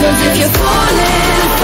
Cause if you're falling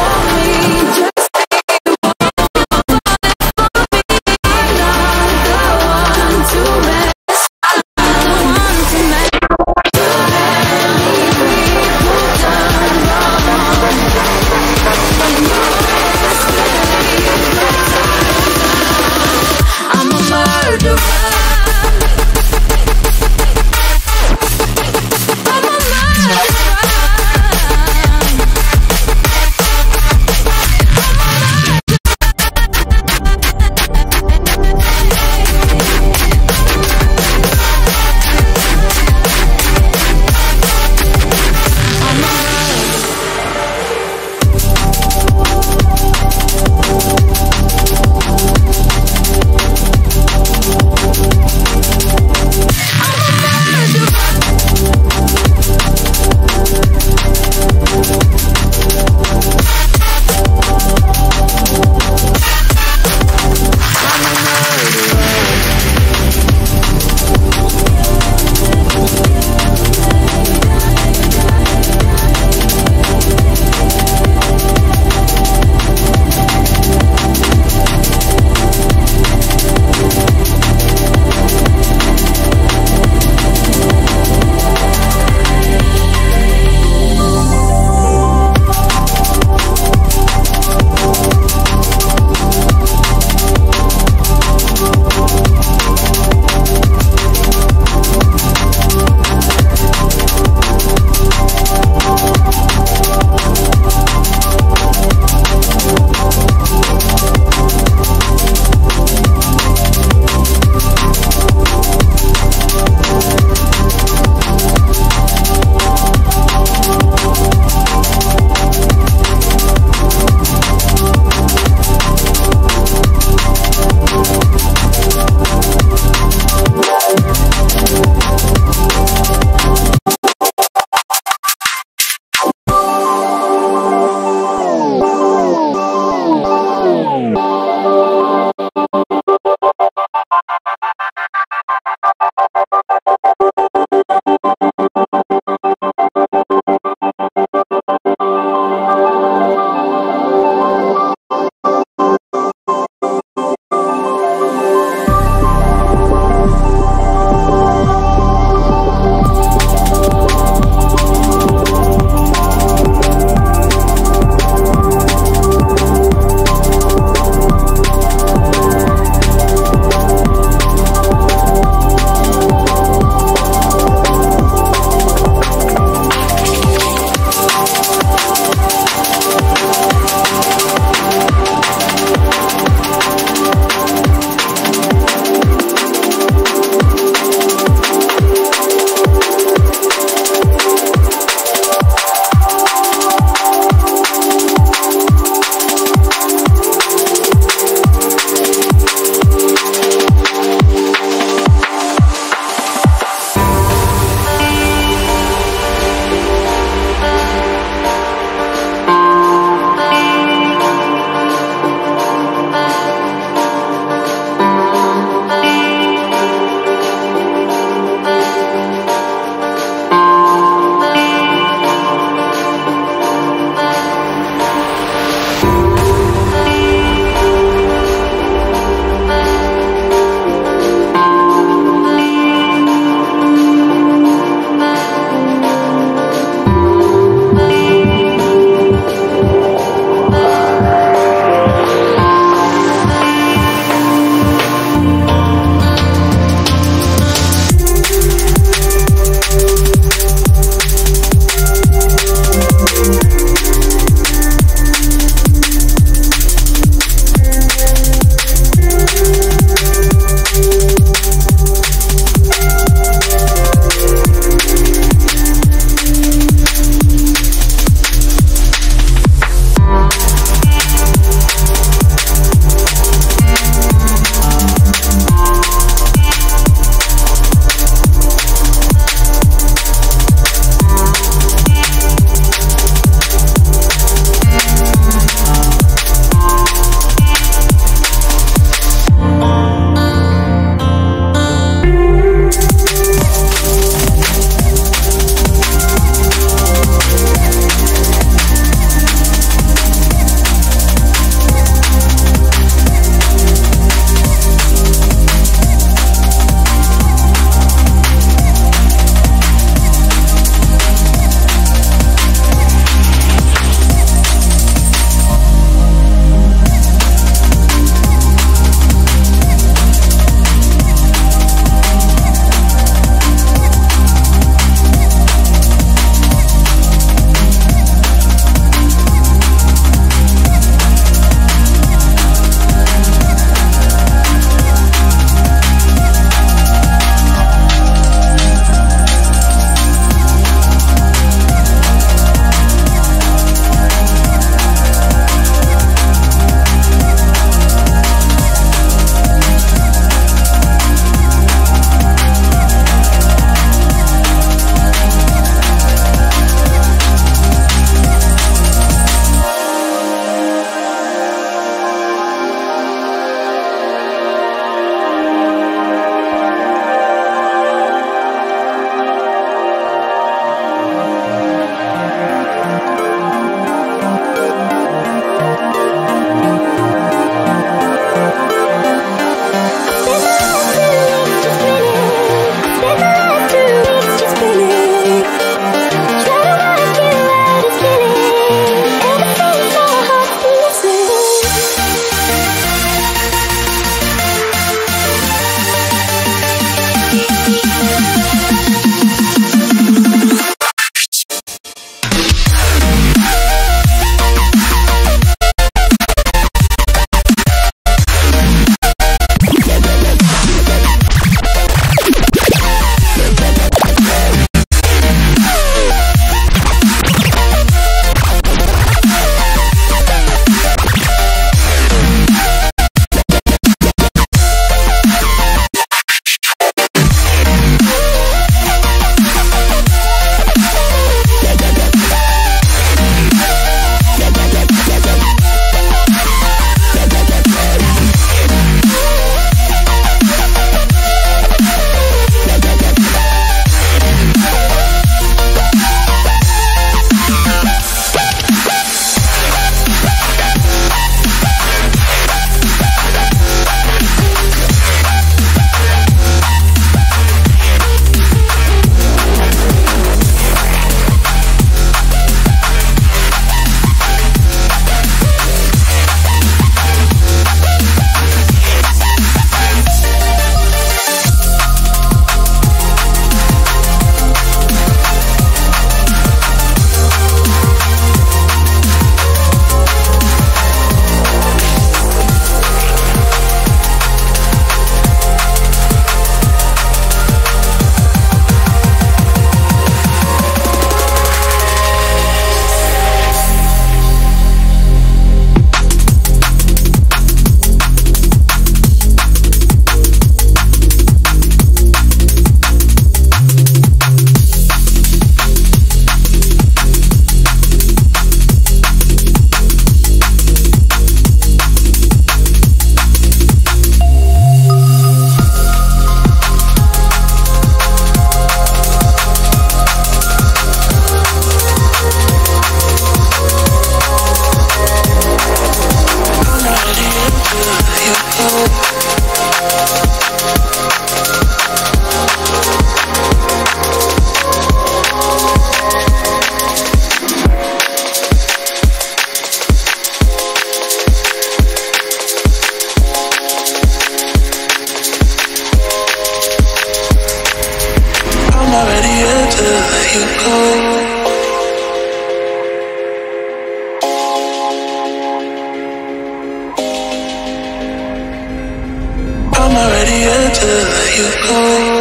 I'm not ready yet to let you go.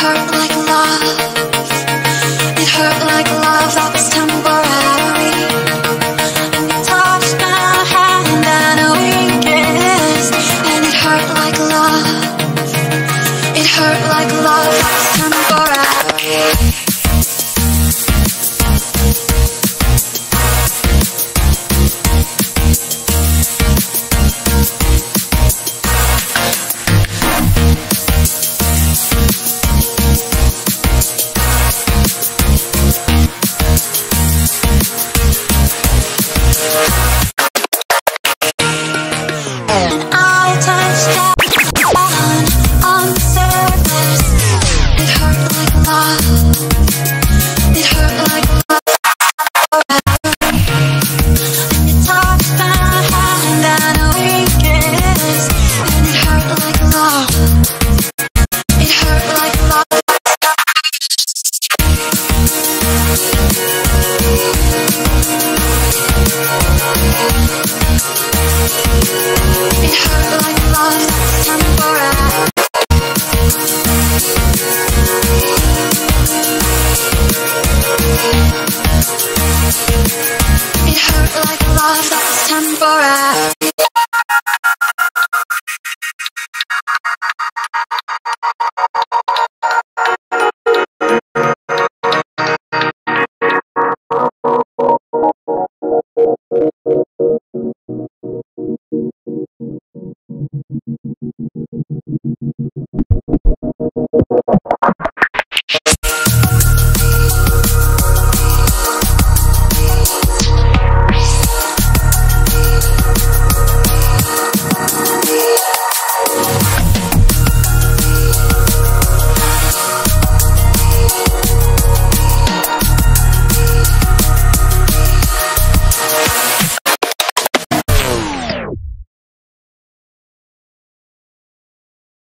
Hurt like